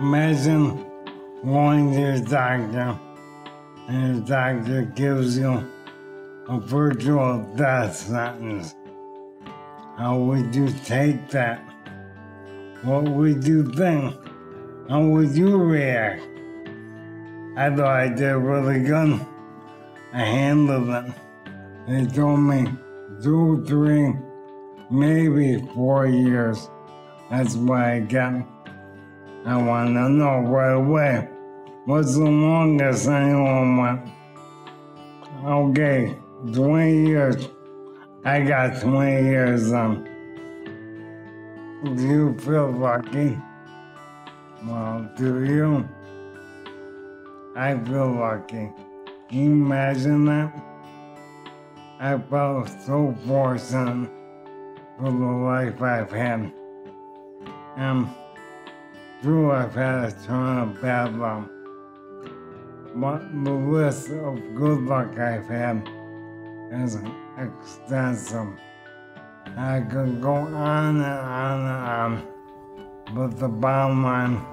Imagine going to your doctor and your doctor gives you a virtual death sentence. How would you take that? What would you think? How would you react? I thought I did really good. I handled it. They told me two, three, maybe four years. That's why I got. I want to know right away. What's the longest anyone went? Okay, 20 years. I got 20 years on. Do you feel lucky? Well, do you? I feel lucky. Can you imagine that? I felt so fortunate for the life I've had. And true, I've had a ton of bad luck. But the list of good luck I've had is extensive. I could go on and on and on, but the bottom line,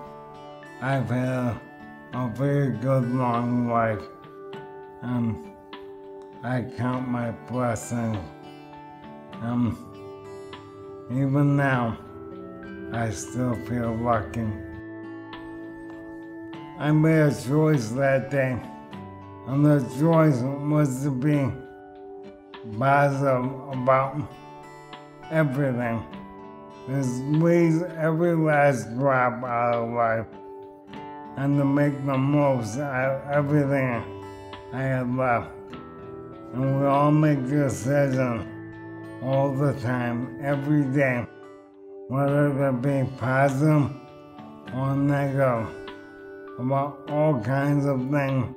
I've had a very good long life, and I count my blessings. And even now, I still feel lucky. I made a choice that day, and the choice was to be positive about everything. To squeeze every last drop out of life and to make the most out of everything I had left. And we all make decisions all the time, every day, whether they be positive or negative, about all kinds of things,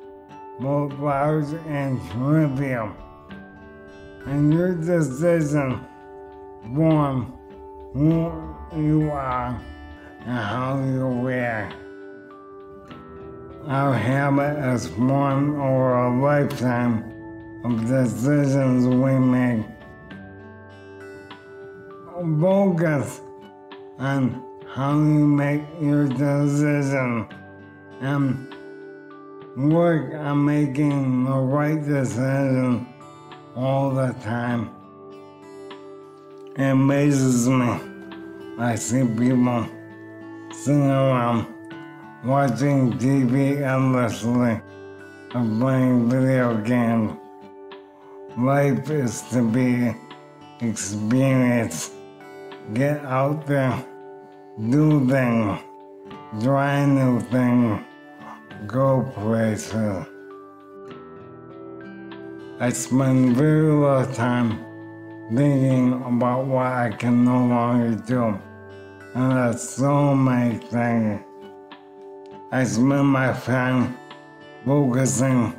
both large and trivial. And your decision form who you are and how you react. Our habit is formed over a lifetime of decisions we make. Focus on how you make your decision and work on making the right decision all the time. It amazes me. I see people sitting around watching TV endlessly and playing video games. Life is to be experienced. Get out there, do things, try new things, go places. I spend very little time thinking about what I can no longer do. And there's so many things. I spend my time focusing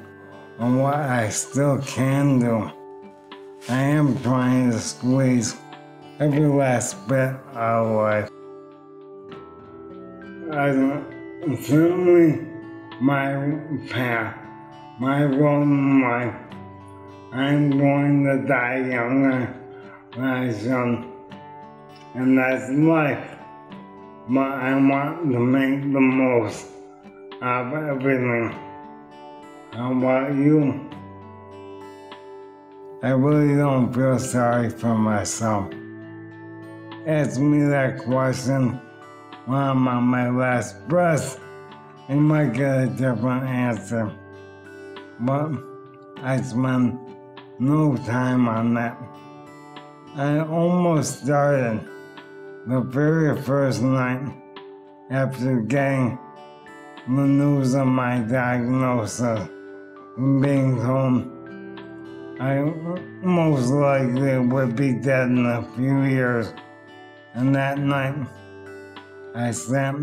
on what I still can do. I am trying to squeeze every out of life. I certainly my path, my role life. I'm going to die younger than I should, and that's life. But I want to make the most of everything. How about you? I really don't feel sorry for myself. Ask me that question when I'm on my last breath, you might get a different answer. But I spent no time on that. I almost started the very first night after getting the news of my diagnosis being told I most likely would be dead in a few years. And that night, I sat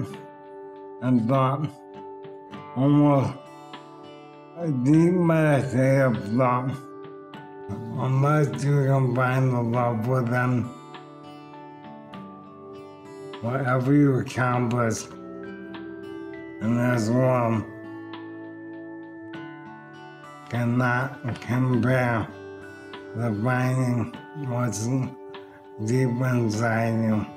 and thought almost a deep meditative thought. Unless you can find the love within whatever you accomplish in this world cannot compare the finding what's deep inside you.